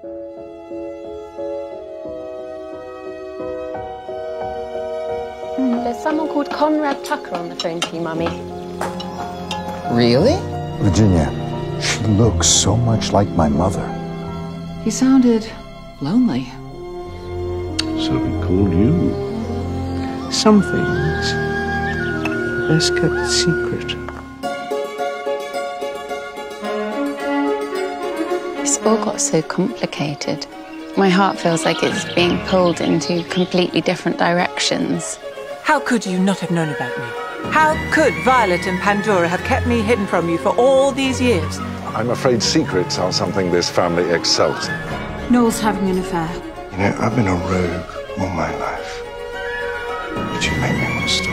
Hmm, there's someone called Conrad Tucker on the phone to you, Mummy. Really? Virginia, she looks so much like my mother. He sounded lonely. So he called you. Some things are best kept secret. It's all got so complicated. My heart feels like it's being pulled into completely different directions. How could you not have known about me? How could Violet and Pandora have kept me hidden from you for all these years? I'm afraid secrets are something this family excels in. Noel's having an affair. You know, I've been a rogue all my life. But you make me want to